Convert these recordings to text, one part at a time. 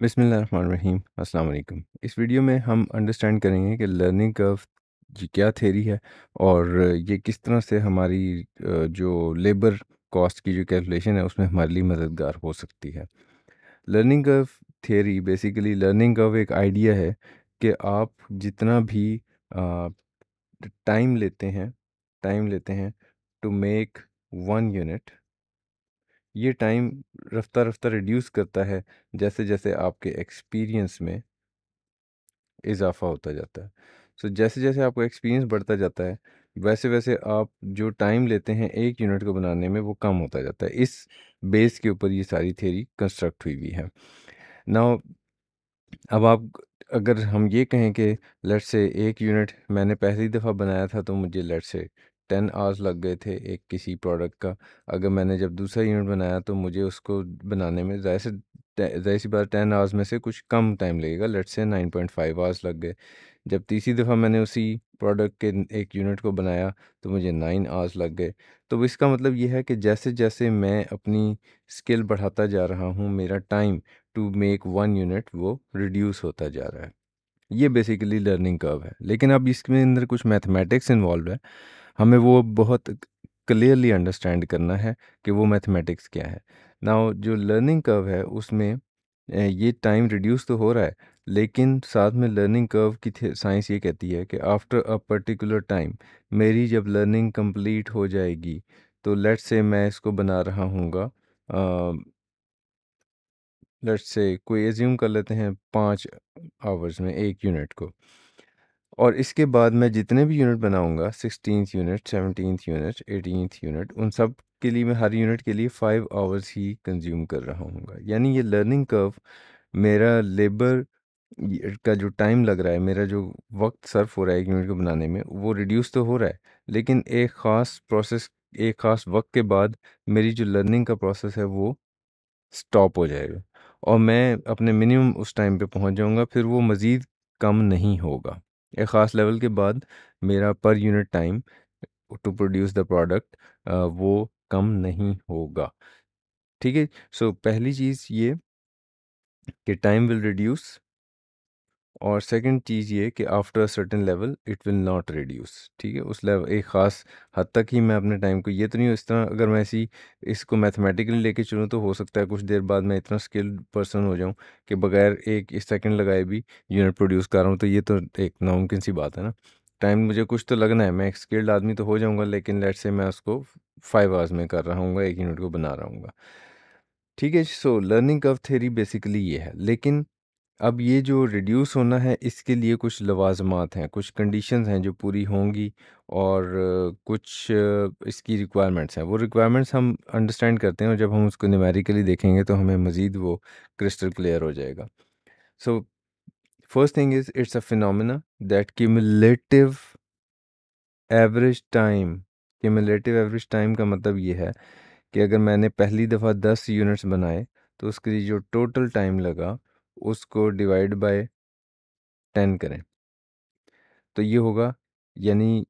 बिस्मिल्लाहिर्रहमानिर्रहीम। अस्सलाम इस वीडियो में हम अंडरस्टैंड करेंगे कि लर्निंग कर्व जी क्या थेरी है और ये किस तरह से हमारी जो लेबर कॉस्ट की जो कैलकुलेशन है उसमें हमारे लिए मददगार हो सकती है। Learning curve theory, basically learning curve एक आइडिया है कि आप जितना भी टाइम लेते हैं, टाइम लेते हैं टू मेक वन यूनिट ये टाइम रफ्ता रफ्ता रिड्यूस करता है जैसे जैसे आपके एक्सपीरियंस में इजाफा होता जाता है। सो so, जैसे जैसे आपका एक्सपीरियंस बढ़ता जाता है वैसे वैसे आप जो टाइम लेते हैं एक यूनिट को बनाने में वो कम होता जाता है। इस बेस के ऊपर ये सारी थेरी कंस्ट्रक्ट हुई हुई है। नाउ अब आप अगर हम ये कहें कि लेट से एक यूनिट मैंने पहली दफ़ा बनाया था तो मुझे लेट से टेन आवर्स लग गए थे एक किसी प्रोडक्ट का। अगर मैंने जब दूसरा यूनिट बनाया तो मुझे उसको बनाने में ज़ाहिर से ज़ाहिर सी बात टेन आवर्स में से कुछ कम टाइम लगेगा let's say nine point five hours लग गए। जब तीसरी दफ़ा मैंने उसी प्रोडक्ट के एक यूनिट को बनाया तो मुझे नाइन आवर्स लग गए। तो इसका मतलब यह है कि जैसे जैसे मैं अपनी स्किल बढ़ाता जा रहा हूँ, मेरा time to make one unit वो रिड्यूस होता जा रहा है। ये बेसिकली लर्निंग कर्व है। लेकिन अब इसके अंदर कुछ मैथमेटिक्स इन्वॉल्व है। हमें वो बहुत क्लियरली अंडरस्टैंड करना है कि वो मैथमेटिक्स क्या है। नाउ, जो लर्निंग कर्व है, उसमें ये टाइम रिड्यूस तो हो रहा है, लेकिन साथ में लर्निंग कर्व की साइंस ये कहती है कि आफ्टर अ पर्टिकुलर टाइम, मेरी जब लर्निंग कंप्लीट हो जाएगी तो लेट्स से मैं इसको बना रहा हूँगा लेट्स से कोई एज्यूम कर लेते हैं, पाँच आवर्स में, एक यूनिट को। और इसके बाद मैं जितने भी यूनिट बनाऊँगा sixteen unit seventeen unit eighteen unit, उन सब के लिए मैं हर यूनिट के लिए फाइव आवर्स ही कंज्यूम कर रहा हूँ यानी ये लर्निंग कर्व मेरा लेबर का जो टाइम लग रहा है, मेरा जो वक्त सर्फ हो रहा है एक यूनिट को बनाने में, वो रिड्यूस तो हो रहा है, लेकिन एक ख़ास प्रोसेस, एक ख़ास वक्त के बाद मेरी जो लर्निंग का प्रोसेस है वो स्टॉप हो जाएगा। और मैं अपने मिनिमम उस टाइम पे पहुँच जाऊँगा, फिर वो मज़ीद कम नहीं होगा। एक ख़ास लेवल के बाद मेरा per unit time to produce the product वो कम नहीं होगा। ठीक है? सो, पहली चीज़ ये कि टाइम विल रिड्यूस और सेकंड चीज़ ये कि after a certain level it will not reduce ठीक है? उस लेवल एक ख़ास हद तक ही मैं अपने टाइम को, ये तो नहीं इस तरह अगर मैं ऐसी, इसको मैथमेटिकली लेके चलूँ तो हो सकता है कुछ देर बाद मैं इतना स्किल्ड पर्सन हो जाऊँ कि बगैर एक सेकंड लगाए भी यूनिट प्रोड्यूस कर रहा हूँ तो ये तो एक नामुमकिन सी बात है ना? टाइम मुझे कुछ तो लगना है, मैं एक स्किल्ड आदमी तो हो जाऊँगा, लेकिन लेट से मैं उसको फाइव आवर्स में कर रहा हूँ एक यूनिट को बना रहा हूँ ठीक है so learning curve theory basically ये है, लेकिन अब ये जो रिड्यूस होना है, इसके लिए कुछ लवाजमात हैं, कुछ कंडीशंस हैं जो पूरी होंगी और कुछ इसकी रिक्वायरमेंट्स हैं। वो रिक्वायरमेंट्स हम अंडरस्टैंड करते हैं और जब हम उसको न्यूमेरिकली देखेंगे तो हमें मज़ीद वो क्रिस्टल क्लियर हो जाएगा। So first thing is it's a phenomena that cumulative average time cumulative average time का मतलब ये है कि अगर मैंने पहली दफ़ा दस यूनिट्स बनाए तो उसके लिए जो टोटल टाइम लगा उसको डिवाइड बाय टेन करें। तो ये होगा, यानी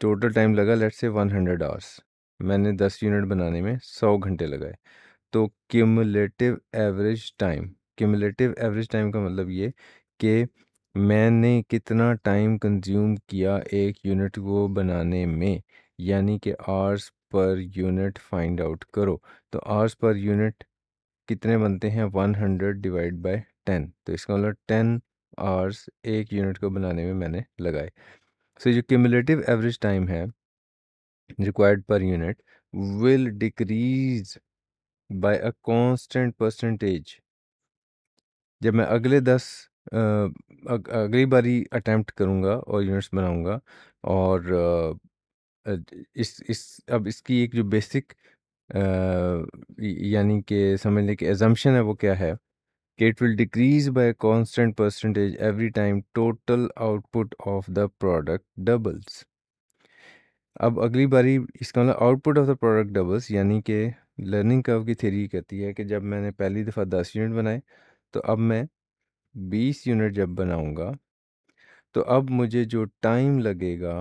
टोटल टाइम लगा let's say one hundred hours मैंने दस यूनिट बनाने में सौ घंटे लगाए। तो cumulative average time cumulative average time का मतलब ये कि मैंने कितना टाइम कंज्यूम किया एक यूनिट को बनाने में, यानी कि hours per unit find out करो। तो आवर्स पर यूनिट कितने बनते हैं? One hundred divide by ten तो इसका मतलब टेन आवर्स एक यूनिट को बनाने में मैंने लगाए। सो so, जो क्यूमुलेटिव एवरेज टाइम है required per unit will decrease by a constant percentage जब मैं अगले दस अग, अगली बारी अटैम्प्ट करूँगा और यूनिट्स बनाऊँगा और इस इस अब इसकी एक जो बेसिक यानी कि समझ लें कि है वो क्या है? कि it will decrease by constant percentage every time total output of the product doubles अब अगली बारी इसका मतलब output of the product doubles यानी कि लर्निंग कर्व की थ्योरी कहती है कि जब मैंने पहली दफ़ा दस यूनिट बनाए तो अब मैं बीस यूनिट जब बनाऊँगा तो अब मुझे जो टाइम लगेगा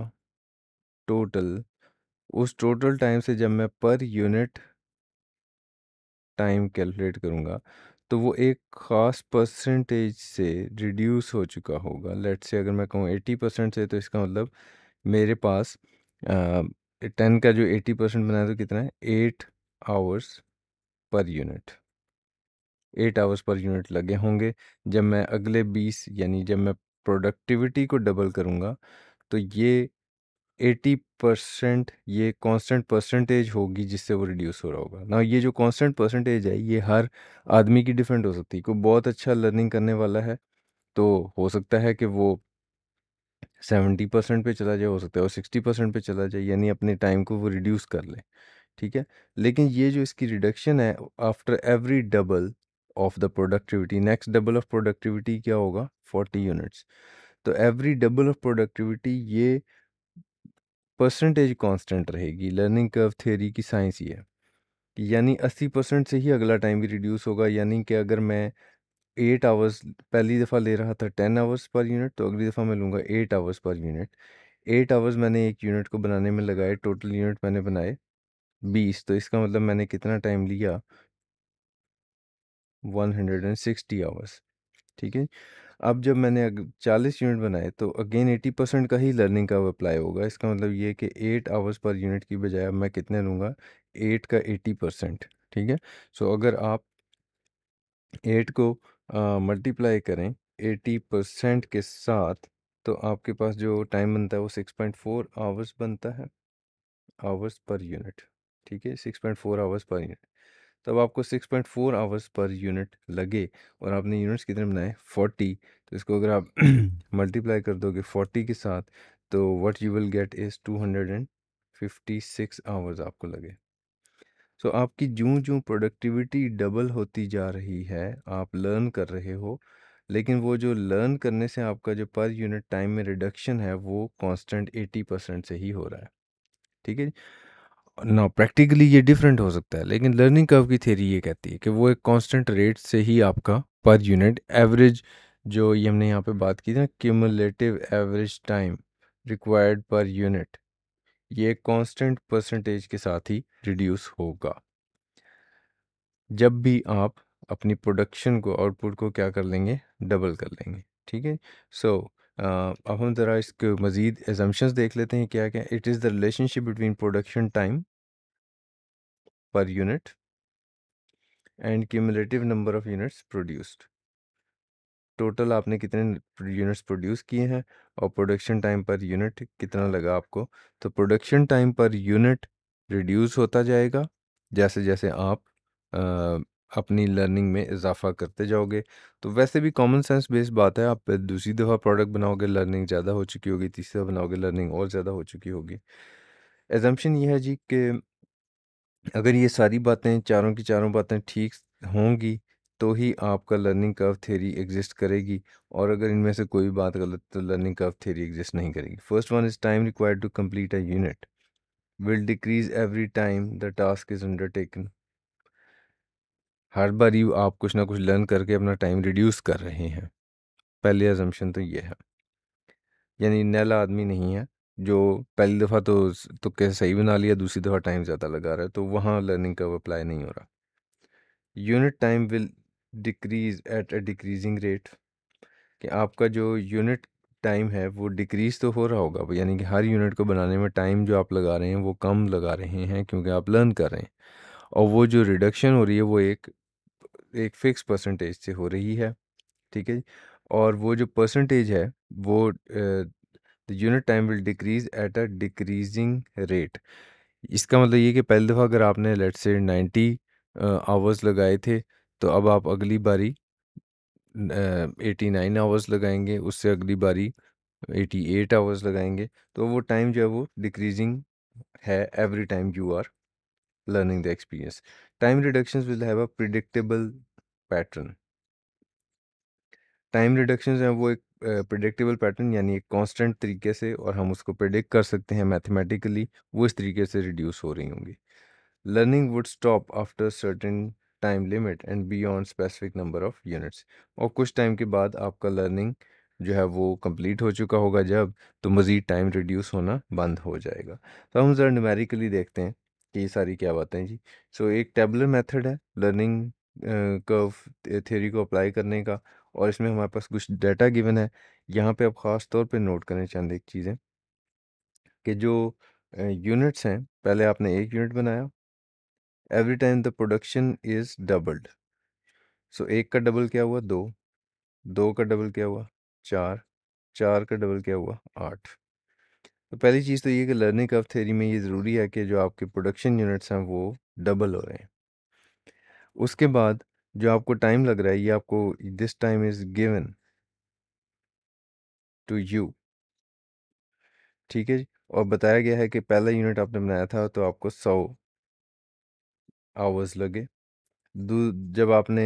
टोटल उस टोटल टाइम से जब मैं पर यूनिट टाइम कैलकुलेट करूँगा तो वो एक ख़ास परसेंटेज से रिड्यूस हो चुका होगा। लेट से अगर मैं कहूँ एटी परसेंट से तो इसका मतलब मेरे पास टेन का जो एटी परसेंट बनाया तो कितना है? Eight hours per unit eight hours per unit लगे होंगे। जब मैं अगले बीस, यानी जब मैं प्रोडक्टिविटी को डबल करूँगा तो ये एटी परसेंट ये कांस्टेंट परसेंटेज होगी जिससे वो रिड्यूस हो रहा होगा। ना, ये जो कांस्टेंट परसेंटेज है, ये हर आदमी की डिफरेंट हो सकती है, कोई बहुत अच्छा लर्निंग करने वाला है तो हो सकता है कि वो सेवेंटी परसेंट पे चला जाए, हो सकता है और सिक्सटी परसेंट पे चला जाए, यानी अपने टाइम को वो रिड्यूस कर ले, ठीक है? लेकिन ये जो इसकी रिडक्शन है, after every double of the productivity, next double of productivity क्या होगा? Forty units. तो एवरी डबल ऑफ़ प्रोडक्टिविटी ये परसेंटेज कांस्टेंट रहेगी, लर्निंग कर्व थ्योरी की साइंस ये है। यानी अस्सी परसेंट से ही अगला टाइम भी रिड्यूस होगा, यानी कि अगर मैं एट आवर्स पहली दफ़ा ले रहा था टेन आवर्स पर यूनिट तो अगली दफ़ा मैं लूँगा eight hours per unit. Eight hours मैंने एक यूनिट को बनाने में लगाए, टोटल यूनिट मैंने बनाए बीस तो इसका मतलब मैंने कितना टाइम लिया? One hundred and sixty hours, ठीक है? अब जब मैंने चालीस यूनिट बनाए तो अगेन एटी परसेंट का ही लर्निंग का अप्लाई होगा। इसका मतलब ये कि एट आवर्स पर यूनिट की बजाय अब मैं कितने लूँगा? एट का एटी परसेंट, ठीक है? सो अगर आप एट को मल्टीप्लाई करें, एटी परसेंट के साथ तो आपके पास जो टाइम बनता है, वो सिक्स पॉइंट फोर आवर्स बनता है, आवर्स पर यूनिट, ठीक है? Six point four hours per unit. तब आपको six point four hours per unit लगे और आपने यूनिट्स कितने बनाए? फोर्टी। तो इसको अगर आप मल्टीप्लाई कर दोगे फोर्टी के साथ तो what you will get is two hundred and fifty six hours आपको लगे। सो so, आपकी जूँ जूँ प्रोडक्टिविटी डबल होती जा रही है आप लर्न कर रहे हो लेकिन वो जो लर्न करने से आपका जो पर यूनिट टाइम में रिडक्शन है वो कांस्टेंट एटी परसेंट से ही हो रहा है। ठीक है ना प्रैक्टिकली ये डिफरेंट हो सकता है, लेकिन लर्निंग कर्व की थेरी ये कहती है कि वो एक कांस्टेंट रेट से ही आपका पर यूनिट एवरेज जो ये हमने यहाँ पे बात की थी ना cumulative average time required per unit ये कांस्टेंट परसेंटेज के साथ ही रिड्यूस होगा। जब भी आप अपनी प्रोडक्शन को आउटपुट को क्या कर लेंगे? डबल कर लेंगे, ठीक है? सो अब हम ज़रा इसके मज़ीद एजम्पन्स देख लेते हैं क्या क्या। It is the relationship between production time per unit and cumulative number of units produced total आपने कितने यूनिट्स प्रोड्यूस किए हैं और प्रोडक्शन टाइम पर यूनिट कितना लगा आपको। तो production time per unit reduce होता जाएगा जैसे जैसे आप अपनी लर्निंग में इजाफा करते जाओगे। तो वैसे भी कॉमन सेंस बेस्ड बात है, आप दूसरी दफ़ा प्रोडक्ट बनाओगे, लर्निंग ज़्यादा हो चुकी होगी, तीसरी दफ़ा बनाओगे, लर्निंग और ज़्यादा हो चुकी होगी। एजम्पन ये है जी कि अगर ये सारी बातें, चारों की चारों बातें ठीक होंगी तो ही आपका लर्निंग कर्व थेरी एग्जिस्ट करेगी और अगर इनमें से कोई बात गलत तो लर्निंग कर्व थेरी एग्जिस्ट नहीं करेगी। First one is time required to complete a unit. Will decrease every time the task is undertaken. हर बार ही आप कुछ ना कुछ लर्न करके अपना टाइम रिड्यूस कर रहे हैं। पहले एजम्पन तो ये है। यानी नैला आदमी नहीं है, जो पहली दफ़ा तो तो कैसे सही बना लिया, दूसरी दफ़ा टाइम ज़्यादा लगा रहा है तो वहाँ लर्निंग का अप्लाई नहीं हो रहा। Unit time will decrease at a decreasing rate कि आपका जो यूनिट टाइम है, वो डिक्रीज़ तो हो रहा होगा यानी कि हर यूनिट को बनाने में टाइम जो आप लगा रहे हैं, वो कम लगा रहे हैं, क्योंकि आप लर्न कर रहे हैं। और वो जो रिडक्शन हो रही है, वो एक एक फ़िक्स परसेंटेज से हो रही है, ठीक है और वो जो परसेंटेज है, वो the unit time will decrease at a decreasing rate इसका मतलब ये कि पहली दफ़ा अगर आपने लेट से नाइन्टी आवर्स लगाए थे तो अब आप अगली बारी एटी नाइन आवर्स लगाएँगे, उससे अगली बारी एटी एट आवर्स लगाएँगे तो वो टाइम जो है वो डिक्रीजिंग है every time you are learning the experience time reductions will have a predictable pattern time reductions हैं वो एक प्रिडिक्टेबल पैटर्न यानी एक कांस्टेंट तरीके से और हम उसको प्रिडिक्ट कर सकते हैं मैथमेटिकली वो इस तरीके से रिड्यूस हो रही होंगी। Learning would stop after certain time limit and beyond specific number of units और कुछ टाइम के बाद आपका लर्निंग जो है वो कंप्लीट हो चुका होगा जब तो मज़ीद टाइम रिड्यूस होना बंद हो जाएगा। तो हम ज़रा न्यूमेरिकली देखते हैं। ये सारी क्या बातें जी। सो, एक टेबलर मेथड है लर्निंग कर्व थ्योरी को अप्लाई करने का और इसमें हमारे पास कुछ डाटा गिवन है। यहाँ पे आप ख़ास तौर पे नोट करने चंद एक चीज़ें कि जो यूनिट्स हैं, पहले आपने एक यूनिट बनाया। Every time the production is doubled. So, एक का डबल क्या हुआ? दो। दो का डबल क्या हुआ? चार। चार का डबल क्या हुआ? आठ। तो पहली चीज़ तो ये कि लर्निंग कर्व थ्योरी में ये ज़रूरी है कि जो आपके प्रोडक्शन यूनिट्स हैं वो डबल हो रहे हैं। उसके बाद जो आपको टाइम लग रहा है ये आपको this time is given to you. ठीक है और बताया गया है कि पहला यूनिट आपने बनाया था तो आपको सौ आवर्स लगे। जब आपने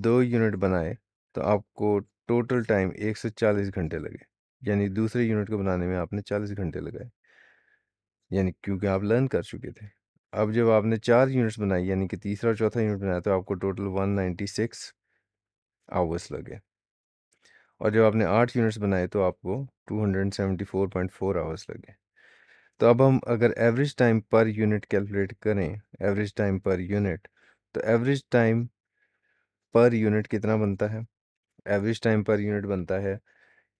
दो यूनिट बनाए तो आपको टोटल टाइम 140 घंटे लगे। यानी दूसरे यूनिट को बनाने में आपने 40 घंटे लगाए। यानी क्योंकि आप लर्न कर चुके थे। अब जब आपने चार यूनिट्स बनाई, यानी कि तीसरा चौथा यूनिट बनाया तो आपको टोटल 196 आवर्स लगे। और जब आपने आठ यूनिट्स बनाए तो आपको 274.4 आवर्स लगे। तो अब हम अगर average time per unit calculate करें, एवरेज टाइम पर यूनिट तो एवरेज टाइम पर यूनिट कितना बनता है? एवरेज टाइम पर यूनिट बनता है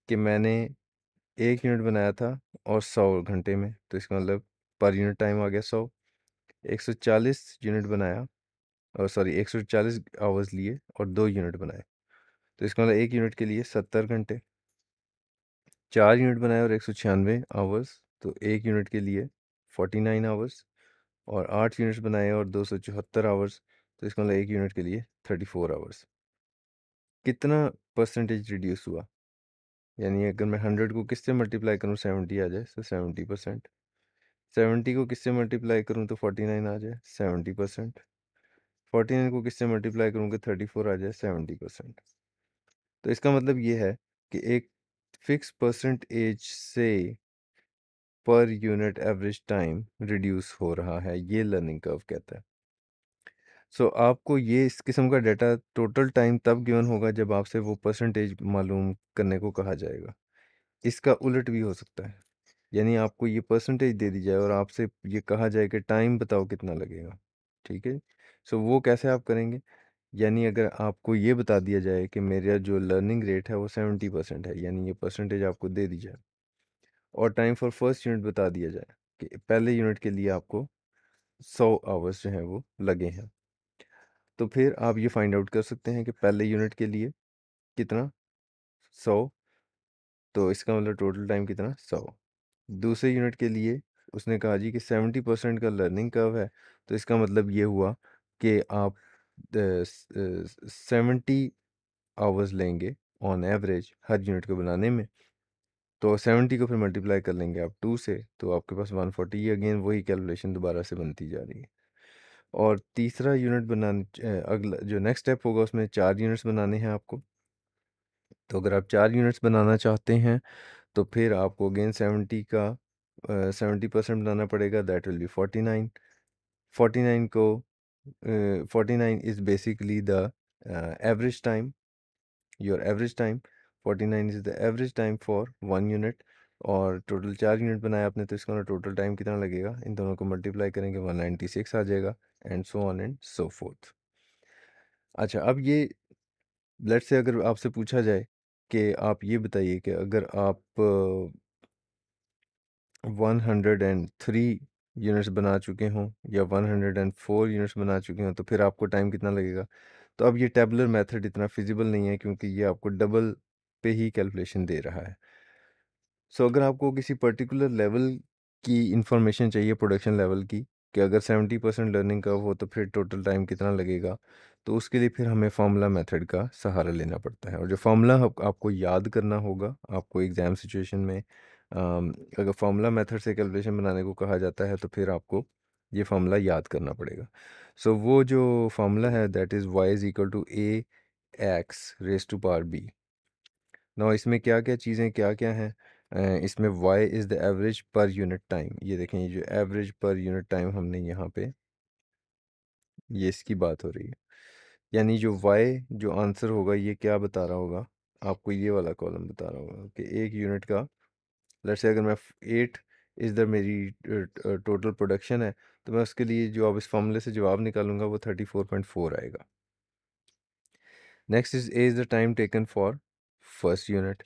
कि मैंने एक यूनिट बनाया था और सौ घंटे में तो इसका मतलब पर यूनिट टाइम आ गया सौ। एक सौ चालीस यूनिट बनाया और सॉरी, एक सौ चालीस आवर्स लिए और दो यूनिट बनाए। तो इसका मतलब एक यूनिट के लिए सत्तर घंटे। चार यूनिट बनाए और एक सौ छियानवे आवर्स तो एक यूनिट के लिए फोर्टी नाइन आवर्स और आठ यूनिट्स बनाए और दो सौ चौहत्तर आवर्स तो इसका मतलब एक यूनिट के लिए थर्टी फोर आवर्स। कितना परसेंटेज रिड्यूस हुआ? यानी अगर मैं हंड्रेड को किससे मल्टीप्लाई करूँ? सेवेंटी आ जाए तो सेवेंटी परसेंट। सेवेंटी को किससे मल्टीप्लाई करूँ? तो फोर्टी नाइन आ जाए, सेवेंटी परसेंट। फोर्टी नाइन को किससे मल्टीप्लाई करूँ? कि थर्टी फोर आ जाए, सेवेंटी परसेंट। तो इसका मतलब ये है कि एक फिक्स परसेंट एज से per unit average time reduce हो रहा है, ये लर्निंग कर्व कहता है। सो आपको ये इस किस्म का डाटा टोटल टाइम तब गिवन होगा जब आपसे वो परसेंटेज मालूम करने को कहा जाएगा। इसका उलट भी हो सकता है, यानी आपको ये परसेंटेज दे दी जाए और आपसे ये कहा जाए कि टाइम बताओ कितना लगेगा, ठीक है? सो वो कैसे आप करेंगे? यानी अगर आपको ये बता दिया जाए कि मेरा जो लर्निंग रेट है वो सेवेंटी परसेंट है, यानी ये परसेंटेज आपको दे दी जाए और टाइम फॉर फ़र्स्ट यूनिट बता दिया जाए कि पहले यूनिट के लिए आपको सौ आवर्स जो हैं वो लगे हैं। तो फिर आप ये फाइंड आउट कर सकते हैं कि पहले यूनिट के लिए कितना? सौ। तो इसका मतलब टोटल टाइम कितना? सौ। दूसरे यूनिट के लिए उसने कहा जी कि सेवेंटी परसेंट का लर्निंग कर्व है तो इसका मतलब ये हुआ कि आप सेवेंटी आवर्स लेंगे ऑन एवरेज हर यूनिट को बनाने में तो सेवेंटी को फिर मल्टीप्लाई कर लेंगे आप टू से तो आपके पास वन फोर्टी अगेन वही कैलकुलेशन दोबारा से बनती जा रही है। और तीसरा यूनिट बनाने अगला जो नेक्स्ट स्टेप होगा उसमें चार यूनिट्स बनाने हैं आपको। तो अगर आप चार यूनिट्स बनाना चाहते हैं तो फिर आपको अगेन सेवेंटी का सेवेंटी परसेंट बनाना पड़ेगा, that will be forty nine. Forty nine को forty nine is basically the average time, your average time. Forty nine is the average time for one unit और टोटल चार unit बनाया आपने तो इसका टोटल टाइम कितना लगेगा? इन दोनों को मल्टीप्लाई करेंगे, वन नाइन्टी सिक्स आ जाएगा। And so on and so forth. अच्छा अब ये लेट से अगर आपसे पूछा जाए कि आप ये बताइए कि अगर आप one hundred and three units बना चुके हों या one hundred and four units बना चुके हों तो फिर आपको टाइम कितना लगेगा? तो अब ये टेबलर मेथड इतना फिजिबल नहीं है क्योंकि ये आपको डबल पे ही कैलकुलेशन दे रहा है। सो so, अगर आपको किसी पर्टिकुलर लेवल की इंफॉर्मेशन चाहिए प्रोडक्शन लेवल की कि अगर सेवेंटी परसेंट लर्निंग कर्व हो तो फिर टोटल टाइम कितना लगेगा? तो उसके लिए फिर हमें फार्मूला मेथड का सहारा लेना पड़ता है। और जो फार्मूला आप, आपको याद करना होगा आपको एग्ज़ाम सिचुएशन में अगर फार्मूला मेथड से कैलकुलेशन बनाने को कहा जाता है तो फिर आपको ये फार्मूला याद करना पड़ेगा। सो so, वो जो फार्मूला है that is Y is equal to A X raise to power B ना इसमें क्या क्या चीज़ें क्या क्या हैं? इसमें y is the average per unit time ये देखें, ये जो एवरेज पर यूनिट टाइम हमने यहाँ पे, ये इसकी बात हो रही है। यानी जो y, जो आंसर होगा, ये क्या बता रहा होगा? आपको ये वाला कॉलम बता रहा होगा कि एक यूनिट का लेट्स से अगर मैं एट इज़ द मेरी टोटल प्रोडक्शन है तो मैं उसके लिए जो आप इस फॉर्मूले से जवाब निकालूँगा, वो थर्टी फोर पॉइंट फोर आएगा next is is the time taken for first unit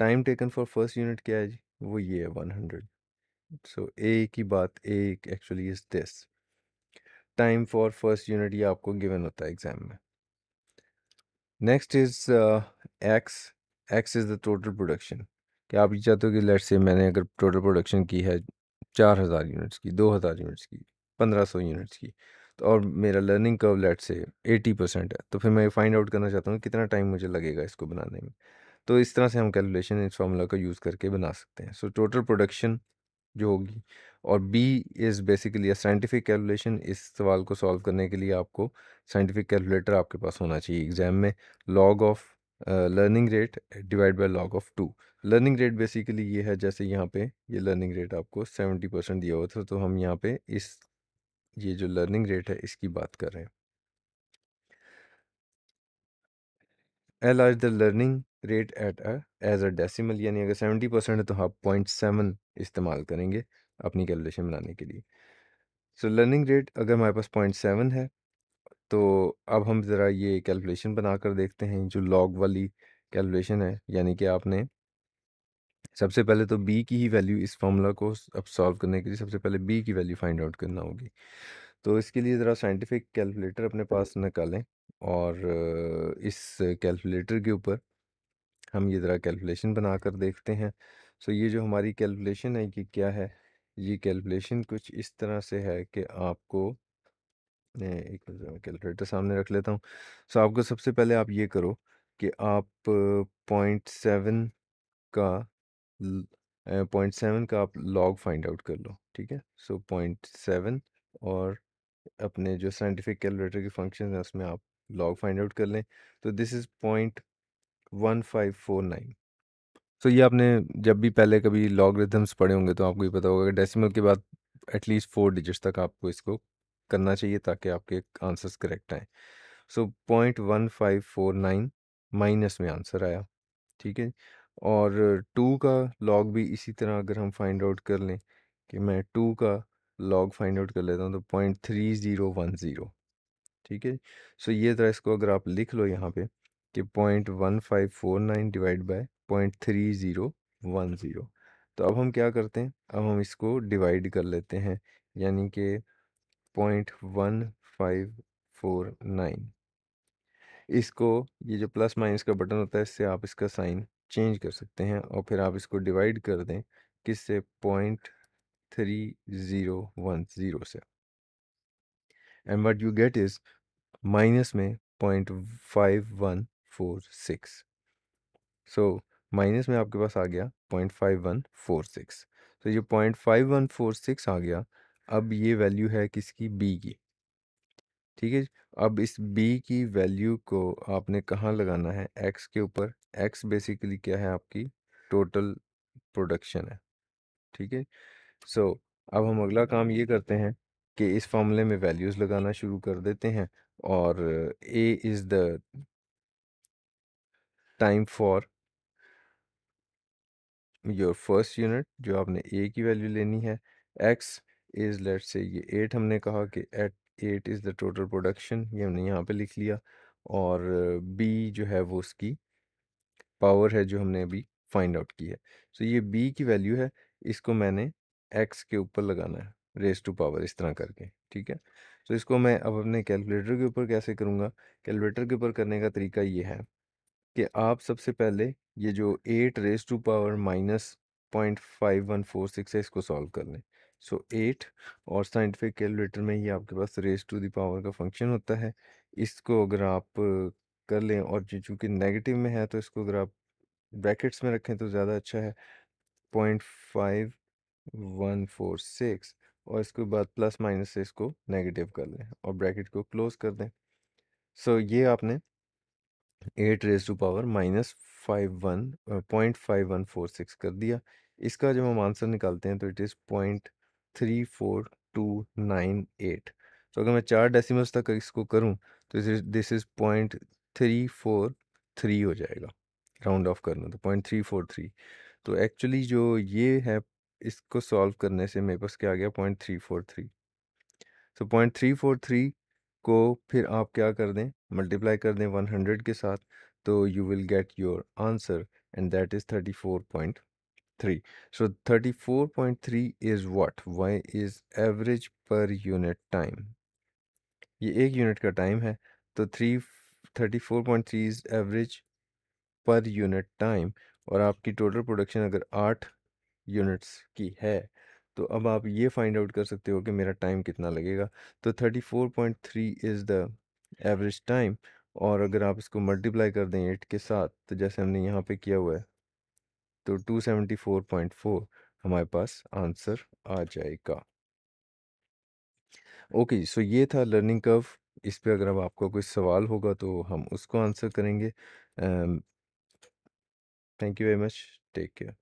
time taken for first unit क्या है जी? वो ये है वन हंड्रेड। सो ए की बात A actually is this. Time for first unit ये आपको गिवन होता है एग्ज़ाम में। Next is X. X is the total production. कि आप ये चाहते हो कि लेट से मैंने अगर टोटल प्रोडक्शन की है चार हज़ार यूनिट्स की, दो हज़ार यूनिट्स की, पंद्रह सौ यूनिट्स की तो और मेरा learning curve let's say eighty percent है तो फिर मैं फाइंड आउट करना चाहता हूँ कितना टाइम मुझे लगेगा इसको बनाने में। तो इस तरह से हम कैलकुलेशन इस फार्मूला का यूज़ करके बना सकते हैं। सो टोटल प्रोडक्शन जो होगी और B is basically scientific calculation इस सवाल को सॉल्व करने के लिए आपको साइंटिफिक कैलकुलेटर आपके पास होना चाहिए एग्ज़ाम में। Log of learning rate divide by log of two learning rate basically ये है जैसे यहाँ पे ये लर्निंग रेट आपको सेवेंटी परसेंट दिया हुआ था तो हम यहाँ पे इस, ये जो लर्निंग रेट है इसकी बात कर रहे हैं। L as the learning rate at as a decimal यानी अगर सेवेंटी परसेंट है तो आप पॉइंट सेवन इस्तेमाल करेंगे अपनी कैलकुलेशन बनाने के लिए। सो लर्निंग रेट अगर हमारे पास पॉइंट सेवन है तो अब हम ज़रा ये कैलकुलेशन बना कर देखते हैं जो लॉग वाली कैलकुलेशन है यानी कि आपने सबसे पहले तो बी की ही वैल्यू इस फॉर्मूला को अब सॉल्व करने के लिए सबसे पहले बी की वैल्यू फाइंड आउट करना होगी। तो इसके लिए ज़रा साइंटिफिक कैलकुलेटर अपने पास निकालें और इस कैलकुलेटर के ऊपर हम ये ज़रा कैलकुलेशन बना कर देखते हैं। सो ये जो हमारी कैलकुलेशन है कि क्या है? ये कैलकुलेशन कुछ इस तरह से है कि आपको एक कैलकुलेटर सामने रख लेता हूँ। सो आपको सबसे पहले आप ये करो कि आप पॉइंट सेवन का पॉइंट सेवन का आप लॉग फाइंड आउट कर लो, ठीक है? सो पॉइंट सेवन और अपने जो साइंटिफिक कैलकुलेटर के फ़ंक्शन हैं, उसमें आप लॉग फाइंड आउट कर लें। तो this is point one five four nine. So ये आपने जब भी पहले कभी लॉगरिथम्स पढ़े होंगे तो आपको ये पता होगा कि डेसिमल के बाद एटलीस्ट फोर डिजिट्स तक आपको इसको करना चाहिए ताकि आपके आंसर्स करेक्ट आएँ। So point one five four nine minus में आंसर आया, ठीक है? और टू का लॉग भी इसी तरह अगर हम फाइंड आउट कर लें कि मैं टू का लॉग फाइंड आउट कर लेता हूँ तो point three zero one zero ठीक है? सो ये तरह इसको अगर आप लिख लो यहाँ पे कि point one five four nine divide by point three zero one zero तो अब हम क्या करते हैं? अब हम इसको डिवाइड कर लेते हैं, यानी कि point one five four nine इसको, ये जो प्लस माइनस का बटन होता है, इससे आप इसका साइन चेंज कर सकते हैं और फिर आप इसको डिवाइड कर दें किससे? Point three zero one zero से। And what you get is minus में point five one four six. So minus में आपके पास आ गया point five one four six. तो ये point five one four six आ गया। अब ये वैल्यू है किसकी? बी की। ठीक है? अब इस बी की वैल्यू को आपने कहाँ लगाना है? एक्स के ऊपर। एक्स बेसिकली क्या है आपकी? टोटल प्रोडक्शन है। ठीक है? सो अब हम अगला काम ये करते हैं कि इस फॉर्मूले में वैल्यूज़ लगाना शुरू कर देते हैं और A is the time for your first unit जो आपने ए की वैल्यू लेनी है एक्स इज़ लेट से ये एट हमने कहा कि eight eight is the total production ये हमने यहाँ पे लिख लिया, और बी जो है वो उसकी पावर है जो हमने अभी फाइंड आउट की है। सो so ये बी की वैल्यू है, इसको मैंने एक्स के ऊपर लगाना है रेस टू पावर इस तरह करके, ठीक है? तो इसको मैं अब अपने कैलकुलेटर के ऊपर कैसे करूँगा? कैलकुलेटर के ऊपर करने का तरीका ये है। कि आप सबसे पहले ये जो eight raise to power minus point five one four six है इसको सॉल्व कर लें। सो एट और साइंटिफिक कैलकुलेटर में ये आपके पास रेस टू द पावर का फ़ंक्शन होता है। इसको अगर आप कर लें और जो चूँकि नेगेटिव में है तो इसको अगर आप ब्रैकेट्स में रखें तो ज़्यादा अच्छा है। Point five one four six और इसके बाद प्लस माइनस से इसको नेगेटिव कर लें और ब्रैकेट को क्लोज कर दें। सो so, ये आपने eight raise to power minus five one point five one four six कर दिया। इसका जब हम आंसर निकालते हैं तो it is point three four two nine eight. तो अगर मैं चार डेसिमल्स तक इसको करूँ तो this is point three four three हो जाएगा, राउंड ऑफ़ करना तो पॉइंट थ्री फोर थ्री। तो एक्चुअली जो ये है, इसको सॉल्व करने से मेरे पास क्या आ गया, point three four three. So point three four three को फिर आप क्या कर दें मल्टीप्लाई कर दें 100 के साथ तो you will get your answer and that is 34.3 so 34.3 is what? Y is average per unit time ये एक यूनिट का टाइम है तो three thirty four point three is average per unit time और आपकी टोटल प्रोडक्शन अगर आठ units की है तो अब आप ये फाइंड आउट कर सकते हो कि मेरा टाइम कितना लगेगा। तो thirty four point three is the average time और अगर आप इसको मल्टीप्लाई कर दें एट के साथ तो जैसे हमने यहाँ पे किया हुआ है तो two seventy four point four हमारे पास आंसर आ जाएगा। ओके, सो ये था लर्निंग कर्व। इस पे अगर अब आपका कोई सवाल होगा तो हम उसको आंसर करेंगे। Thank you very much, take care.